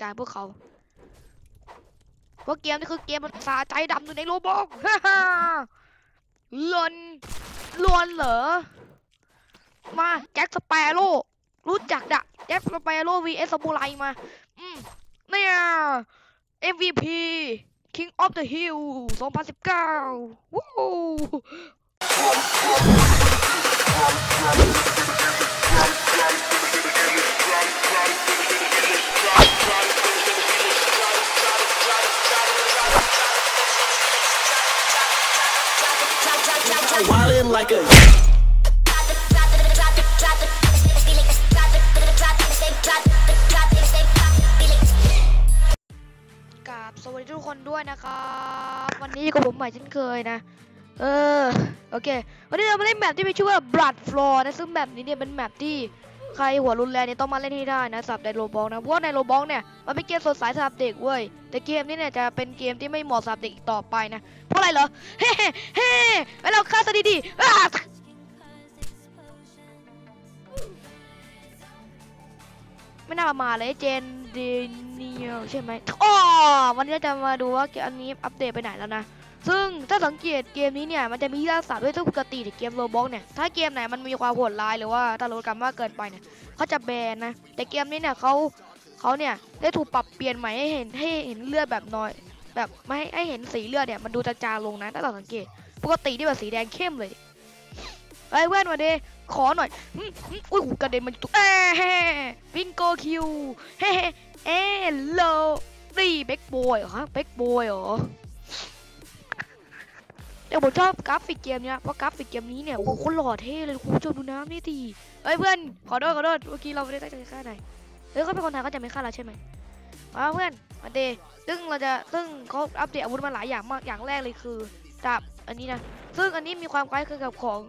การพวกเขาเพราะเกมนี่คือเกมมันสาใจดำอยู่ในโลบอกฮ่าฮ่าลนลวนเหรอ มาแจ็คสเปโร่รู้จักดะแจ็คสเปโร่ vs ซามูไรมา อืมเนี่ย MVP King of the Hill 2019 วู้ like a กับสวัสดีทุกคนด้วยนะครับ วันนี้กับผมใหม่เช่นเคยนะ เออ โอเค วันนี้เรามาเล่น map ที่มีชื่อว่า Blood Flow นะ ซึ่ง map นี้เนี่ยเป็น map ที่ ใครหัวรุนแรงเนี่ยต้องมาเล่นให้ได้นะสำหรับใน Roblox นะเพราะใน Roblox เนี่ยมันเป็นเกมสดใสสำหรับเด็กเว้ยแต่เกมนี้เนี่ยจะเป็นเกมที่ไม่เหมาะสำหรับเด็กอีกต่อไปนะเพราะอะไรเหรอเฮ้เฮ้เฮ้ให้เราฆ่าซะดีๆไม่น่ามาเลยเจนเดเนียลใช่ไหมอ๋อวันนี้จะมาดูว่าเกมอันนี้อัปเดตไปไหนแล้วนะ ซึ่งถ้าสังเกตเกมนี้เนี่ยมันจะมีลักษณะด้วยทุกปกติเกม Roblox เนี่ยถ้าเกมไหนมันมีความโหดร้ายหรือว่าฆาตกรรมมากเกินไปเนี่ยเขาจะแบนนะแต่เกมนี้เนี่ยเขาเขาเนี่ยได้ถูกปรับเปลี่ยนใหม่ให้เห็นให้เห็นเลือดแบบน้อย แบบไม่ให้ให้เห็นสีเลือดเนี่ยมันดูจางๆลงนะถ้าเราสังเกต ปกติที่แบบสีแดงเข้มเลยไอ้ยเพื่นมาดิขอหน่อยอุ้ยหูกระเด็นมาอยู่ตุ๊กเอ้เฮ้บิงโกคิวเฮ้เฮ้เอ้โลนี่เบคบอยเหรอเบคบอยเหรอ แต่ผมชอบกราฟิกเกมเนี้ยเพราะกราฟิกเกมนี้เนี่ยโอ้โหคนหล่อเท่เลยคุณผู้ชมดูน้ำนี่ดีเอ้ยเพื่อนขอโทษขอโทษเมื่อกี้เราไม่ได้ตั้งใจฆ่านายเฮ้ยเขาเป็นคนไทยเขาจะไม่ฆ่าเราใช่ไหมมาเพื่อนมาเดซึ่งเราจะซึ่งเขาอัปเดตอาวุธมาหลายอย่างมากอย่างแรกเลยคือดาบอันนี้นะซึ่งอันนี้มีความคล้ายคลึงกับของ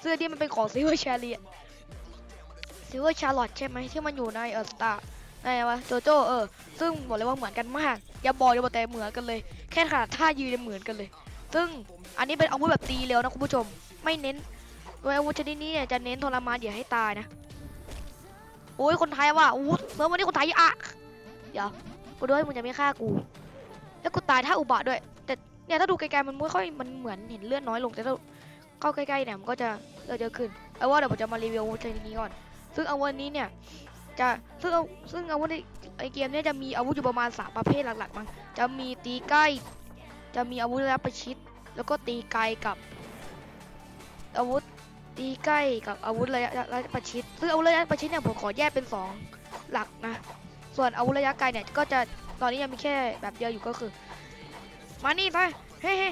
เสื้อที่มันเป็นของซิลเวอร์ชาเลียซิลเวอร์ชาร์ลอตใช่ไหมที่มันอยู่ในเออสตาร์ในวะโจโจเออซึ่งบอกเลยว่าเหมือนกันมาก อย่าบอกอย่าบอกแต่เหมือนกันเลย แค่ขนาดท่ายืนเหมือนกันเลย ซึ่งอันนี้เป็นอาวุธแบบตีเร็วนะคุณผู้ชม ไม่เน้นโดยอาวุธชนิดนี้เนี่ยจะเน้นทรมานอย่าให้ตายนะ โอ้ยคนไทยว่ะอู้เซิร์ฟวันนี้คนไทยอะเดี๋ยวกูด้วยมึงจะไม่ฆ่ากู แล้วกูตายถ้าอุบาทด้วย แต่เนี่ยถ้าดูไกลๆมันไม่ค่อยมันเหมือนเห็นเลือดน้อยลงแต่ถ้าเข้าใกล้ๆเนี่ยมันก็จะเลือดเยอะขึ้นเอาว่าเดี๋ยวผมจะมารีวิวอาวุธชนิดนี้ก่อน ซึ่งอาวุธนี้เนี่ยจะซึ่งซึ่งอาวุธในไอเกมเนี่ยจะมีอาวุธอยู่ประมาณสามประเภทหลักๆมั้งจะมีตีใกล้ จะมีอาวุธระยะประชิด แล้วก็ตีไกลกับ อาวุธตีใกล้กับอาวุธระยะระยะประชิด ซึ่งอาวุธระยะประชิดเนี่ยผมขอแยกเป็นสองหลักนะ ส่วนอาวุธระยะไกลเนี่ยก็จะตอนนี้ยังมีแค่แบบเดียวอยู่ก็คือ มานี่ไปเฮ้เฮ้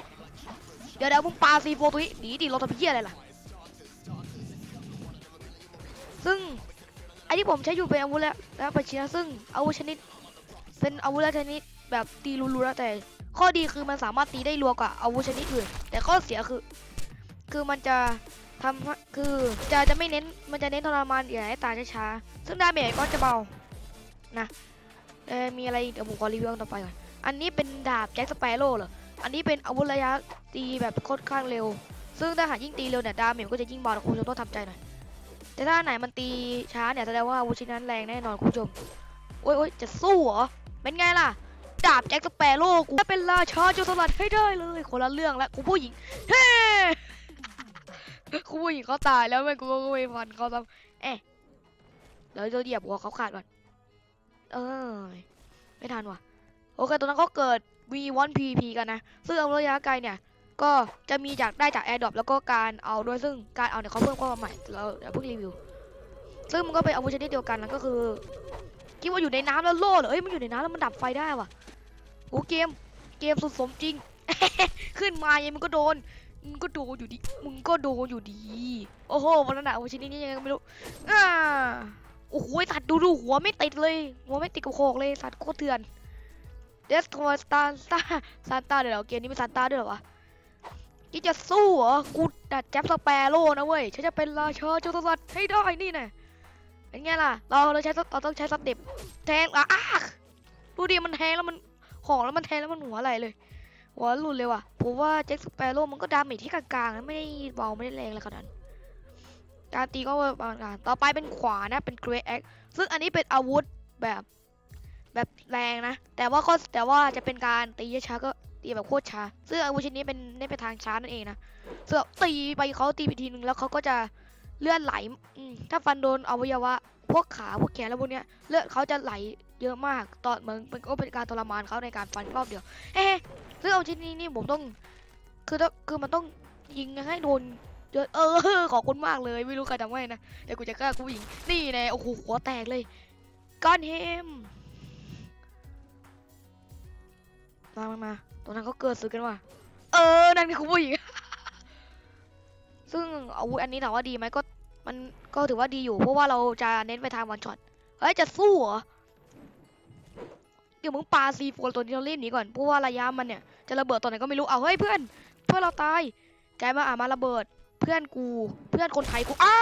เดี๋ยวเดี๋ยวมึงปาซีโฟตัวนี้หนีดิเราทำเพี้ยอะไรล่ะ ซึ่งไอที่ผมใช้อยู่เป็นอาวุธระยะระยะประชิดนะซึ่งอาวุธชนิด เป็นอาวุธระยะชนิดแบบตีรัวๆนะแต่ ข้อดีคือมันสามารถตีได้รัวกว่าอาวุธชนิดอื่น แต่ข้อเสียคือ คือมันจะทำคือจะจะไม่เน้นมันจะเน้นทรมานอย่าให้ตายช้าๆซึ่ง damage ก็จะเบานะเออมีอะไรอีกเดี๋ยวผมขอรีวิวต่อไปก่อนอันนี้เป็นดาบ Jack Sparrow เหรออันนี้เป็นอาวุธระยะตีแบบค่อนข้างเร็ว ซึ่งถ้าหากยิ่งตีเร็วเนี่ย damage ก็จะยิ่งเบาคุณผู้ชมต้องทำใจหน่อยแต่ถ้าไหนมันตีช้าเนี่ยแสดงว่าอาวุธชิ้นนั้นแรงแน่นอนคุณผู้ชมโอ๊ยโอ๊ยจะสู้เหรอเป็นไงล่ะ ดาบแจ็คสเปโร่กูเป็นราชาโจรสลัดให้ได้เลยคนละเรื่องแล้วกูผู้หญิงเฮ้กูผู้หญิงเขาตายแล้วไม่กูก็ไม่ฟันเขาทำเอ๊ะเดี๋ยวจะเหยียบหัวเขาขาดก่อนเออไม่ทันว่ะโอเคตอนนั้นเขาเกิด V1PP กันนะ ซึ่งเอาระยะไกลเนี่ย ก็จะมีจากได้จาก Air Drop แล้วก็การเอาด้วยซึ่งการเอาเนี่ยเขาเพิ่มข้ามใหม่เราเดี๋ยวเพิ่งรีวิว ซึ่งมันก็เป็นอาวุธชนิดเดียวกันนะก็คือคิดว่าอยู่ในน้ำแล้วโล่เหรอเอ้ยมันอยู่ในน้ำแล้วมันดับไฟได้ว่ะ โอ้เกม เกมสุดสมจริง ขึ้นมายังมันก็โดน มึงก็โดนอยู่ดี มึงก็โดนอยู่ดี โอ้โหวันนั้นอะวันชนิดนี้ยังไงก็ไม่รู้อ่าโอ้โหสัตว์ดูดูหัวไม่ติดเลย หัวไม่ติดกับโคกเลยสัตว์โคตรเถื่อนเดสโทสตาร์ตาซานต้าเดี๋ยวเรอเกมนี้มีซานต้าด้วยเหรอวะกี่จะสู้เหรอ กูดัดแจ็บสเปโร่นะเว้ย ฉันจะเป็นราชาโจรสลัดให้ได้นี่นะเป็นไงล่ะ เราเราใช้เราต้องใช้สเต็ปแทงอะอะดูดิมันแทงแล้วมัน ของแล้วมันแทงแล้วมันหัวอะไรเลยหัวหลุดเลยว่ะผมว่าแจ็คสเปโร่มันก็ดาเมจที่กลางๆนะไม่ได้เบาไม่ได้แรงเลยขนาดนั้นการตีก็ประมาณนั้นต่อไปเป็นขวานะเป็นเกรดแอคซึ่งอันนี้เป็นอาวุธแบบแบบแรงนะ แต่ว่าก็แต่ว่าจะเป็นการตีช้าก็ตีแบบโคตรช้าซึ่งอาวุธชิ้นนี้เป็นเน้นไปทางช้านั่นเองนะซึ่งตีไปเขาตีไปทีนึงแล้วเขาก็จะเลือดไหลถ้าฟันโดนอวัยวะพวกขาพวกแขนแล้วพวกเนี้ยเลือดเขาจะไหล เยอะมากตอนเหมือนมันก็เป็นการทรมานเขาในการฟันรอบเดียวเอ๊ะซึ่งเอาชิ้นนี้นี่ผมต้องคือต้องคือมันต้องยิงให้โดนเยอะเออขอบคุณมากเลยไม่รู้ใครทำให้นะเดี๋ยวกูจะกล้ากูยิงนี่แน่โอ้โหหัวแตกเลยก้อนเฮมมามามาตรงนั้นเขาเกิดศึกกันว่ะเออนั่นคือคุณผู้หญิงซึ่งอาวุธอันนี้ถามว่าดีไหมก็มันก็ถือว่าดีอยู่เพราะว่าเราจะเน้นไปทางวันช็อตเฮ้ยจะสู้เหรอ เดี๋ยวมึงปาซีโฟตัวนี้เราเล่นหนีก่อนเพราะว่าระยะมันเนี่ยจะระเบิดตอนไหนก็ไม่รู้เอาเฮ้ยเพื่อน เพื่อนเราตายแกมาอ่ามาระเบิด เพื่อนกู เพื่อนคนไทยกูอ้า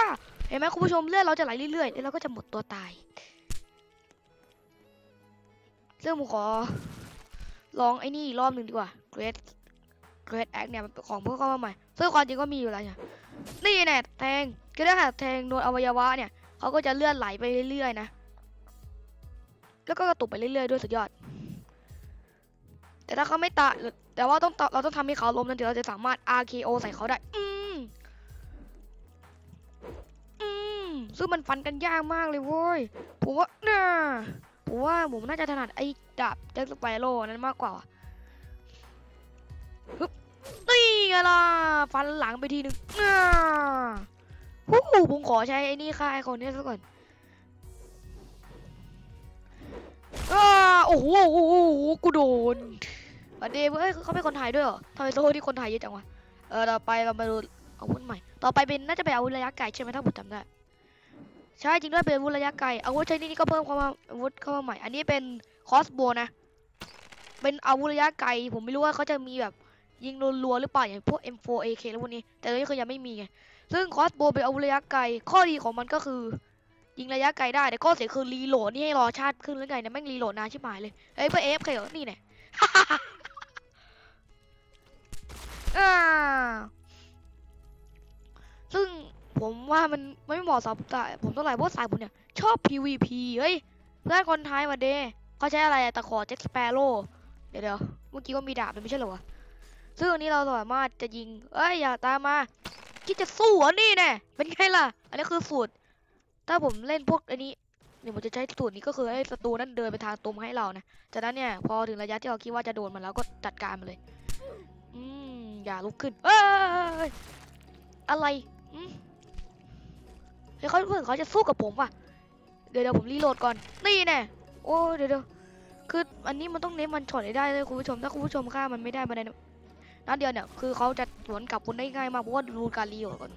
เห็นไหมคุณผู้ชมเลือดเราจะไหลเรื่อยๆแล้วเราก็จะหมดตัวตายซึ่งผมขอลองไอ้นี่รอบหนึ่งดีกว่า Great Great Act เนี่ยของเพิ่งเข้ามาใหม่ซึ่งความจริงก็มีอยู่แล้วเนี่ยนี่แน่แทงคือถ้าหากแทงโดนอวัยวะเนี่ยเขาก็จะเลื่อนไหลไปเรื่อยๆนะ แล้วก็กระตุกไปเรื่อยๆด้วยสุดยอด แต่ถ้าเขาไม่ตายแต่ว่าต้องเราต้องทำให้เขาล้มนั่นถึงเราจะสามารถ RKO ใส่เขาได้ อืมอืมซึ่งมันฟันกันยากมากเลยเว้ยผมว่าน่าผมว่าผมน่าจะถนัดไอ้ดาบแจ็คสไปโร่นั้นมากกว่าฮึบนี่ไงล่ะฟันหลังไปทีหนึ่งน่าฮู้ผมขอใช้ไอ้นี่ฆ่าไอ้คนนี้ซะก่อน โอ้โหโอ้โหกูโดนวันเดย์เฮ้ยเขาเป็นคนไทยด้วยเหรอทำไมโซ่ที่คนไทยเยอะจังวะเออต่อไปเรามาดูอาวุธใหม่ ต่อไปเป็นน่าจะเป็นอาวุธระยะไกลใช่ไหมถ้าผมจำได้ใช่จริงด้วยเป็นอาวุธระยะไกลอาวุธชนิดนี้ก็เพิ่มเข้ามอาวุธเข้ามาใหม่ อันนี้เป็น crossbow นะ เป็นอาวุธระยะไกล ผมไม่รู้ว่าเขาจะมีแบบยิงรัวๆหรือเปล่าอย่างพวก M4 AK แล้วพวกนี้ แต่ตอนนี้คือยังไม่มีไงซึ่ง crossbow เป็นอาวุธระยะไกลข้อดีของมันก็คือ ยิงระยะไกลได้แต่ข้อเสียคือ reload นี่ให้รอชาติขึ้นหรือไงเนี่ยแม่ง reload นานชิบหายเลยเฮ้ยเพื่อ AFK เหรอนี่แน่อ่าซึ่งผมว่ามันไม่เหมาะสำหรับผมเท่าไหร่เพราะสายผมเนี่ย ชอบ PVP เฮ้ยเพื่อนคนไทยมาเดเขาใช้อะไรตะขอ Jack Sparrowเดี๋ยวเดี๋ยวเมื่อกี้ก็มีดาบไม่ใช่เหรอวะซึ่งอันนี้เราสามารถจะยิงเอ้ยอย่าตามมาคิดจะสู้เหรอนี่แน่เป็นไงล่ะ อันนี้คือสูตร ถ้าผมเล่นพวกอันนี้เดี๋ยผมจะใช้สูตรนี้ก็คือให้ศัตรูนั้นเดินไปทางตรงให้เรานะจากนั้นเนี่ยพอถึงระยะที่เราคิดว่าจะโดนมันแล้วก็จัดการมันเลย อืมอย่าลุกขึ้น เอ้ยอะไรอืมเฮ้ยเขาเพื่อนเขาจะสู้กับผมว่ะ เดี๋ยวเดี๋ยวผม reload ก่อน นี่แน่โอ้เดี๋ยวเดี๋ยวคืออันนี้มันต้องเน้น one shot ให้ได้เลยคุณผู้ชม ถ้าคุณผู้ชมฆ่ามันไม่ได้ภายในนัดเดียวเนี่ย คือเขาจะสวนกลับคุณได้ง่ายมากเพราะว่าดูการ reload ก่อน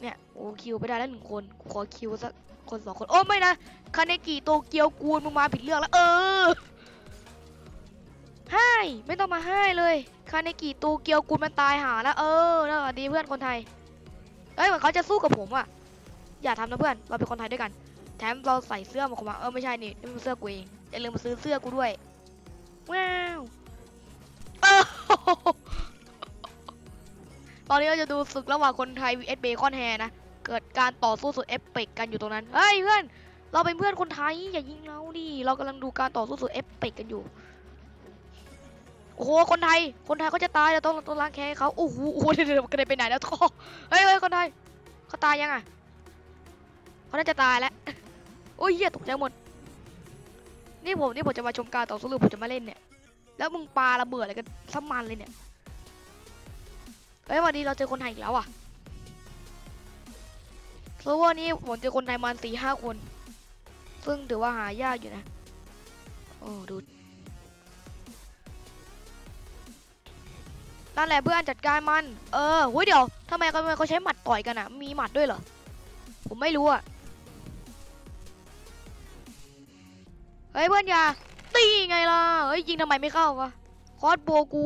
เนี่ยโอ้ kill ไปได้แล้วหนึ่งคนขอ kill สักคนสองคนโอ้ไม่นะคาเนกิ Tokyo Ghoul มึงมาผิดเรื่องแล้ว เออให้ไม่ต้องมาให้เลยคาเนกิโตเกียวกูนมันตายหาแล้วเออแล้วดีเพื่อนคนไทยเอ้ยเหมือนเขาจะสู้กับผมอะอย่าทำนะเพื่อนเราเป็นคนไทยด้วยกัน แถมเราใส่เสื้อมาของมาเออไม่ใช่นี่นี่มันเสื้อกูเองอย่าลืมมาซื้อเสื้อกูด้วยว้าวโอ้โห ตอนนี้เราจะดูศึกระหว่างคนไทย vs bacon hair นะ เกิดการต่อสู้สุด epic กันอยู่ตรงนั้น เฮ้ยเพื่อน เราเป็นเพื่อนคนไทยอย่ายิงเราดิ เรากำลังดูการต่อสู้สุด epic กันอยู่ โอ้โห คนไทย คนไทยเขาจะตายเราต้องต้องล้างแค้นเขาโอ้โหโอ้โหเดี๋ยวเดี๋ยวกระเด็นไปไหนแล้วท่อเฮ้ยเฮ้ยคนไทยเขาตายยังอะเขาน่าจะตายแล้ว โอ้ยเหี้ยตกใจหมด นี่ผมนี่ผมจะมาชมการต่อสู้หรือผมจะมาเล่นเนี่ย แล้วมึงปาระเบิดอะไรกันสัมันเลยเนี่ย เฮ้ยวันนี้เราเจอคนไทยอีกแล้วอะเซิร์ฟเวอร์นี้ผมเจอคนไทยมาสี่ห้าคน ซึ่งถือว่าหายากอยู่นะ โอ้ดูนั่นแหละเพื่อนจัดการมัน เออหุ้ยเดี๋ยวทำไมเขาทำไมเขาใช้หมัดต่อยกันอะ มีหมัดด้วยเหรอ ผมไม่รู้อะ เฮ้ยเพื่อนอย่าตีไงล่ะ เฮ้ยยิงทำไมไม่เข้าวะ คอสโบกู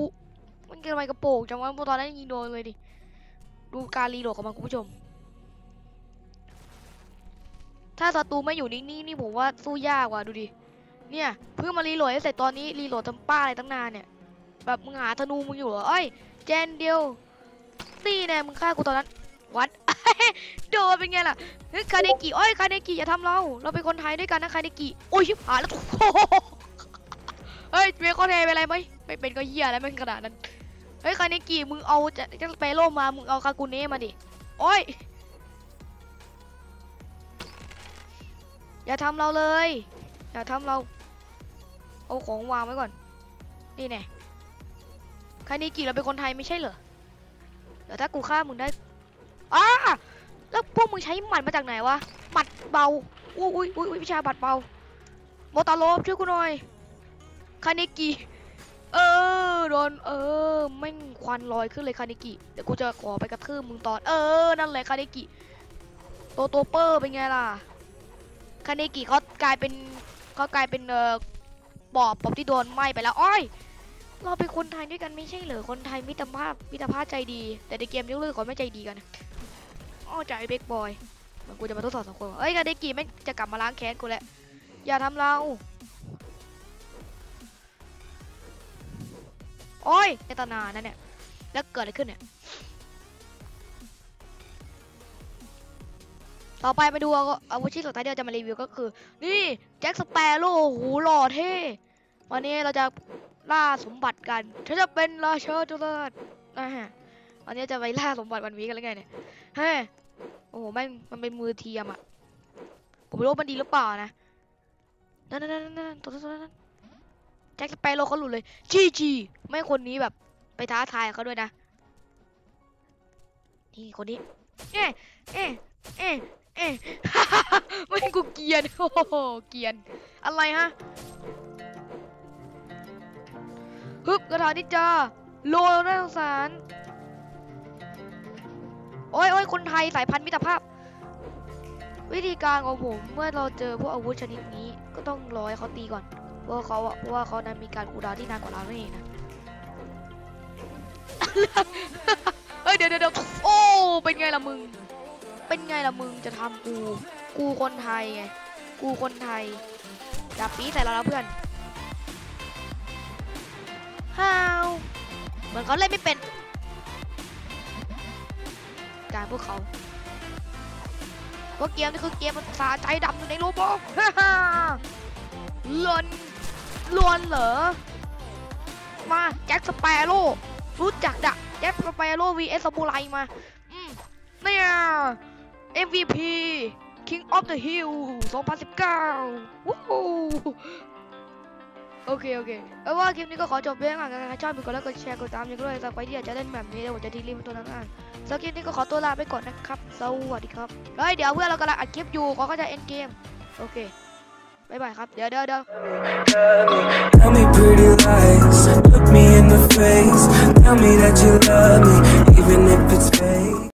มันทำไมกระโปงจังวะตอนนั้นยิงโดนเลยดิ ดูการรีโหลดของมันคุณผู้ชม ถ้าศัตรูไม่อยู่นิ่งๆนี่ผมว่าสู้ยากว่ะดูดิ เนี่ยเพิ่งมารีโหลดให้เสร็จตอนนี้รีโหลดทำป้าอะไรตั้งนานเนี่ย แบบมึงหาธนูมึงอยู่เหรอเอ้ยเจนเดียวนี่แน่มึงฆ่ากูตอนนั้นวัดโดนเป็นไงล่ะเฮ้ยคาเนกิโอ้ยคาเนกิอย่าทำเรา เราเป็นคนไทยด้วยกันนะคาเนกิโอ้ยชิบหายแล้วโอ้โหเฮ้ยเบคอนเทเป็นไรไหมไม่เป็นก็เหี้ยแล้วแม่งขนาดนั้น เฮ้ยคาเนกิมึงเอาจะจะไปโลมา มึงเอาคากุเนะมาดิ โอ้ย อย่าทำเราเลย อย่าทำเรา เอาของวางไว้ก่อน นี่แน่คาเนกิเราเป็นคนไทยไม่ใช่เหรอ เดี๋ยวถ้ากูฆ่ามึงได้อ้าแล้วพวกมึงใช้หมัดมาจากไหนวะ หมัดเบา อุ้ยอุ้ยอุ้ยอุ๊ยวิชาหมัดเบา โมตาโรบช่วยกูหน่อย คาเนกิ เออโดนเออแม่ควันลอยขึ้นเลยคาเนกิเดี๋ยวกูจะขอไปกระทืบมึงตอน เออ นั่นแหละคาเนกิโตโตเปอร์เป็นไงล่ะคาเนกิเขากลายเป็นเขากลายเป็นเออปอบปอบที่โดนไหม้ไปแล้วอ้อยเราเป็นคนไทยด้วยกันไม่ใช่เหรอคนไทยมิตรภาพมิตรภาพใจดี แต่ในเกมนี้เลยเขาไม่ใจดีกันอ้อใจเบกบอยมันกูจะมาทดสอบสังคมเอ้ยกาเดกิแม่งจะกลับมาล้างแค้นกูแล้วอย่าทำเรา โอ้ยในตนานั่นเนี่ย แล้วเกิดอะไรขึ้นเนี่ย ต่อไปมาดูอาอาวุธชิ้นสุดท้ายที่เราจะมารีวิวก็คือ นี่แจ็คสเปโร่หูหล่อเท่ วันนี้เราจะล่าสมบัติกันฉันจะเป็นราชาจุลาชนะฮะวันนี้จะไปล่าสมบัติวันวีกันแล้วไงเนี่ยเฮ้โอ้โหแม่งมันเป็นมือเทียมอะผมไม่รู้มันดีหรือเปล่านะนั่นนั่นนั่นนั่นตัวนั้นตัวนั้น แจ็คสเปโร่เขาหลุดเลยจีจีไม่คนนี้แบบ ไปท้าทายเขาด้วยนะ นี่คนนี้ เอ๊ะเอ๊ะเอ๊ะเอ๊ะไม่กูเกียน โอ้โห เกียน อะไรฮะฮึบกระถานิจาโลน่าสงสาร โอ้ยโอ้ยคนไทยสายพันธุ์มิตรภาพ วิธีการของผมเมื่อเราเจอพวกอาวุธชนิดนี้ก็ต้องรอให้เขาตีก่อน ว่าเขาว่าเขานั้นมีการคูดาวน์ที่นานกว่าเราไม่เองนะเฮ้ยเดี๋ยวเดี๋ยวโอ้เป็นไงล่ะมึง เป็นไงล่ะมึงจะทำกู กูคนไทยไง กูคนไทยอย่าปีใส่เราแล้วเพื่อนฮาวเหมือนเขาเล่นไม่เป็น การพวกเขาพวกเกมนี่คือเกมมันสาใจดำอยู่ในโลบอกลน ลวนเหรอ มาแจ็คสเปโร่รู้จักดะแจ็คสเปโร่ vs ซามูไรมาอืมเนี่ย MVP King of the Hill 2019วู้ฮูโอเค โอเคเอาว่าคลิปนี้ก็ขอจบเพียงเท่านี้นะครับชอบกดไลค์กดแชร์กดตามยังด้วยสไปที่อยากจะเล่นแบบนี้เดี๋ยวผมจะทิ้งลิงก์ตัวนั้นอ่านสำหรับคลิปนี้ก็ขอตัวลาไปก่อนนะครับ สวัสดีครับเฮ้ยเดี๋ยวเพื่อนเรากำลังอัดคลิปอยู่เขาก็จะเอ็นเกม โอเค บ๊ายบายครับ เดี๋ยวเดี๋ยวเดี๋ยว Tell me pretty lies, look me in the face. Tell me that you love me, even if it's fake.